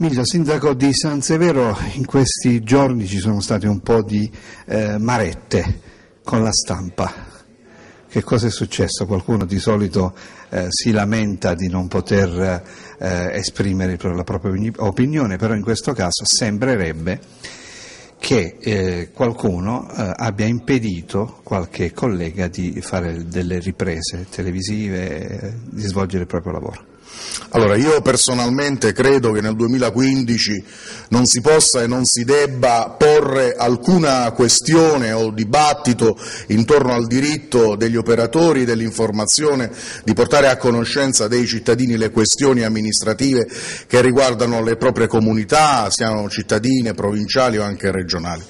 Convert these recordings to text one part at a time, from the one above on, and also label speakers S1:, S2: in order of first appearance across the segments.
S1: Miglio, sindaco di San Severo, in questi giorni ci sono state un po' di eh, marette con la stampa. Che cosa è successo? Qualcuno di solito eh, si lamenta di non poter eh, esprimere la propria opinione, però in questo caso sembrerebbe che eh, qualcuno eh, abbia impedito qualche collega di fare delle riprese televisive, eh, di svolgere il proprio lavoro.
S2: Allora, io personalmente credo che nel 2015 non si possa e non si debba porre alcuna questione o dibattito intorno al diritto degli operatori dell'informazione di portare a conoscenza dei cittadini le questioni amministrative che riguardano le proprie comunità, siano cittadine, provinciali o anche regionali.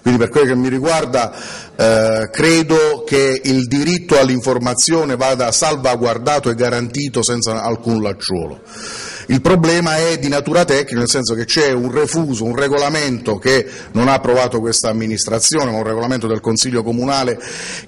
S2: Quindi per quello che mi riguarda eh, credo che il diritto all'informazione vada salvaguardato e garantito senza alcun lacciuolo. Il problema è di natura tecnica, nel senso che c'è un refuso, un regolamento che non ha approvato questa amministrazione, ma un regolamento del Consiglio Comunale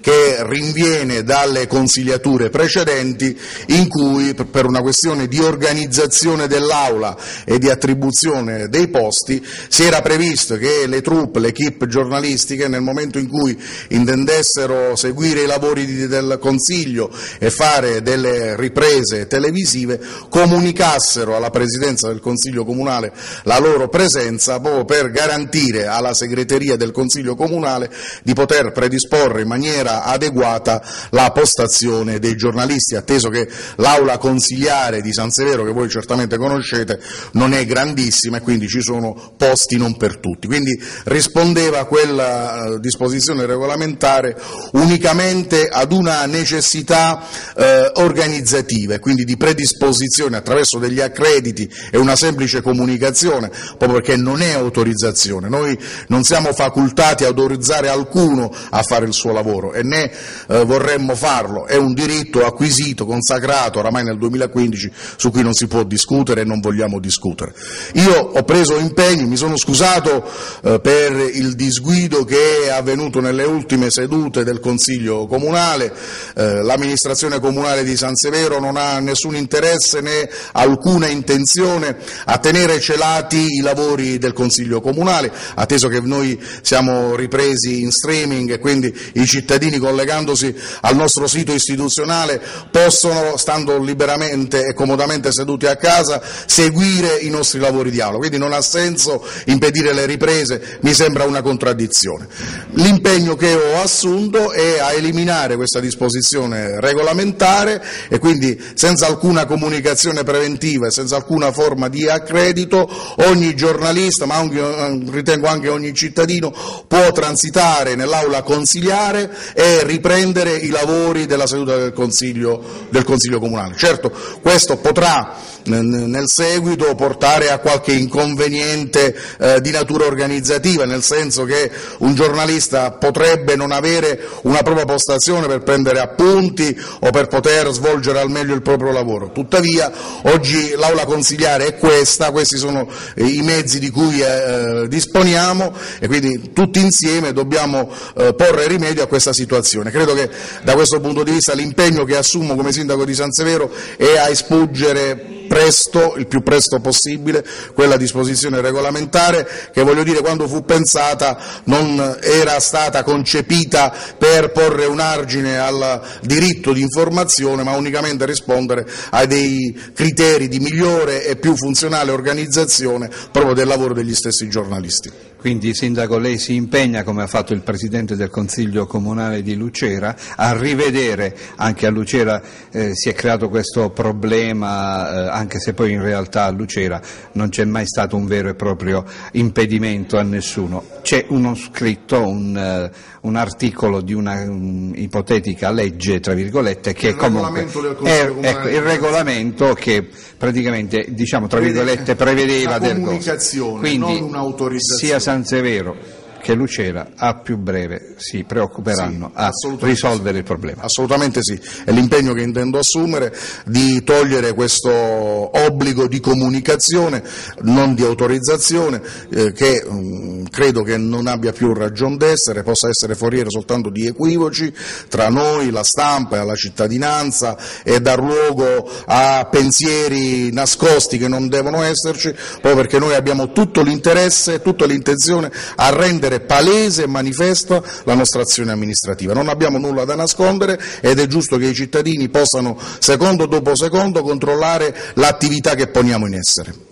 S2: che rinviene dalle consigliature precedenti in cui per una questione di organizzazione dell'Aula e di attribuzione dei posti si era previsto che le truppe, le giornalistiche nel momento in cui intendessero seguire i lavori del Consiglio e fare delle riprese televisive comunicassero chiesero alla Presidenza del Consiglio Comunale la loro presenza proprio per garantire alla segreteria del Consiglio Comunale di poter predisporre in maniera adeguata la postazione dei giornalisti, atteso che l'aula consigliare di San Severo, che voi certamente conoscete, non è grandissima e quindi ci sono posti non per tutti. Quindi rispondeva quella eh, disposizione regolamentare unicamente ad una necessità eh, organizzativa e quindi di predisposizione attraverso degli accrediti crediti è una semplice comunicazione, proprio perché non è autorizzazione. Noi non siamo facoltati a autorizzare alcuno a fare il suo lavoro e né eh, vorremmo farlo, è un diritto acquisito, consacrato oramai nel 2015 su cui non si può discutere e non vogliamo discutere. Io ho preso impegni, mi sono scusato eh, per il disguido che è avvenuto nelle ultime sedute del Consiglio Comunale, eh, l'amministrazione comunale di San Severo non ha nessun interesse né alcuna intenzione a tenere celati i lavori del Consiglio Comunale, atteso che noi siamo ripresi in streaming e quindi i cittadini collegandosi al nostro sito istituzionale possono, stando liberamente e comodamente seduti a casa, seguire i nostri lavori di aula. Quindi non ha senso impedire le riprese, mi sembra una contraddizione. L'impegno che ho assunto è a eliminare questa disposizione regolamentare e quindi senza alcuna comunicazione preventiva e senza alcuna forma di accredito, ogni giornalista, ma anche, ritengo anche ogni cittadino, può transitare nell'aula consigliare e riprendere i lavori della seduta del Consiglio, del Consiglio Comunale. Certo, questo potrà nel seguito portare a qualche inconveniente eh, di natura organizzativa, nel senso che un giornalista potrebbe non avere una propria postazione per prendere appunti o per poter svolgere al meglio il proprio lavoro. Tuttavia oggi l'aula consigliare è questa, questi sono i mezzi di cui eh, disponiamo e quindi tutti insieme dobbiamo eh, porre rimedio a questa situazione. Credo che da questo punto di vista l'impegno che assumo come sindaco di San Severo è a espungere presto, il più presto possibile, quella disposizione regolamentare che voglio dire quando fu pensata non era stata concepita per porre un argine al diritto di informazione ma unicamente rispondere a dei criteri di migliore e più funzionale organizzazione proprio del lavoro degli stessi giornalisti.
S1: Quindi Sindaco lei si impegna, come ha fatto il Presidente del Consiglio Comunale di Lucera, a rivedere, anche a Lucera eh, si è creato questo problema, eh, anche se poi in realtà a Lucera non c'è mai stato un vero e proprio impedimento a nessuno. C'è uno scritto, un, uh, un articolo di una um, ipotetica legge, tra virgolette, che
S2: il
S1: comunque
S2: è
S1: ecco, il regolamento che praticamente diciamo, tra virgolette, prevedeva
S2: del comunicazione,
S1: Quindi,
S2: non un'autorizzazione.
S1: San Severo che Lucera a più breve si preoccuperanno a risolvere il problema.
S2: Assolutamente sì, è l'impegno che intendo assumere di togliere questo obbligo di comunicazione, non di autorizzazione, eh, che mh, mm, credo che non abbia più ragione d'essere, possa essere foriero soltanto di equivoci tra noi, la stampa e la cittadinanza e dar luogo a pensieri nascosti che non devono esserci, proprio perché noi abbiamo tutto l'interesse e tutta l'intenzione a rendere palese e manifesta la nostra azione amministrativa. Non abbiamo nulla da nascondere ed è giusto che i cittadini possano secondo dopo secondo controllare l'attività che poniamo in essere.